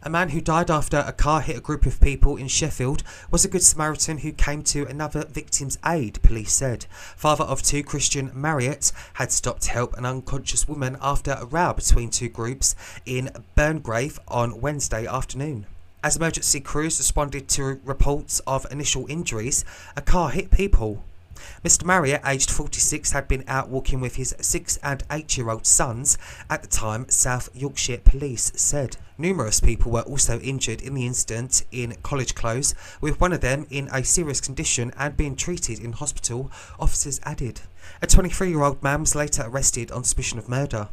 A man who died after a car hit a group of people in Sheffield was a good Samaritan who came to another victim's aid, police said. Father of two, Christian Marriott, had stopped to help an unconscious woman after a row between two groups in Burngrave on Wednesday afternoon. As emergency crews responded to reports of initial injuries, a car hit people. Mr. Marriott, aged 46, had been out walking with his six and eight year old sons at the time, South Yorkshire Police said. Numerous people were also injured in the incident in College Close, with one of them in a serious condition and being treated in hospital, officers added. A 23 year old man was later arrested on suspicion of murder.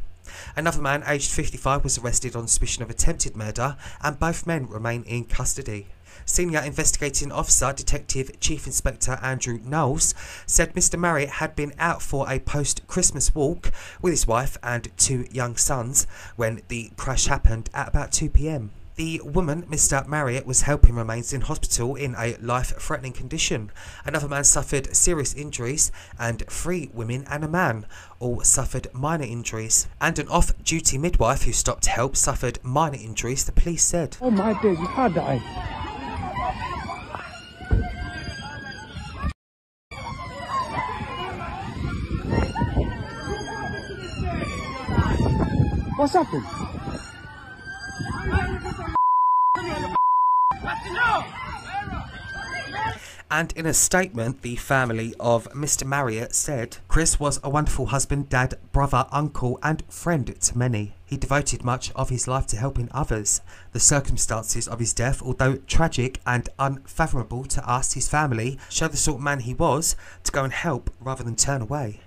Another man, aged 55, was arrested on suspicion of attempted murder, and both men remain in custody. Senior Investigating Officer Detective Chief Inspector Andrew Knowles said Mr. Marriott had been out for a post Christmas walk with his wife and two young sons when the crash happened at about 2 pm. The woman, Mr. Marriott, was helping remains in hospital in a life threatening condition. Another man suffered serious injuries, and three women and a man all suffered minor injuries. And an off duty midwife who stopped help suffered minor injuries, the police said. Oh my days, you can't die. What's happened? And in a statement, the family of Mr. Marriott said, Chris was a wonderful husband, dad, brother, uncle, and friend to many. He devoted much of his life to helping others. The circumstances of his death, although tragic and unfathomable to us, his family, show the sort of man he was to go and help rather than turn away.